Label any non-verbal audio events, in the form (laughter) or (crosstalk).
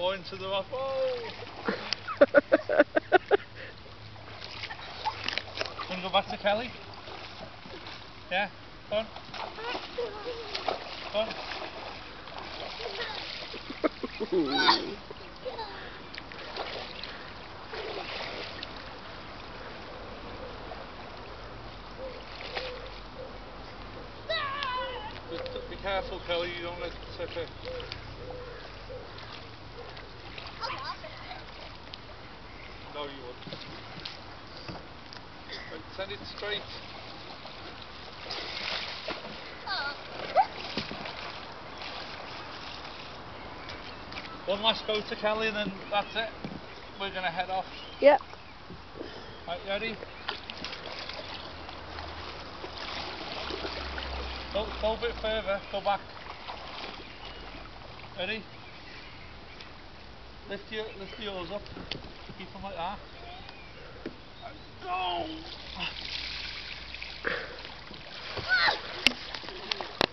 or into the rock. Oh! Want to go back to Kelly? Yeah? Go on. Go on. (laughs) Just be careful, Kelly, you don't let it tip it. No, you. Right, send it straight. One last go to Kelly and then that's it. We're going to head off. Yeah. Right, ready? Go, go a bit further, go back. Ready? Lift your, lift yours up. Keep them like that. Go!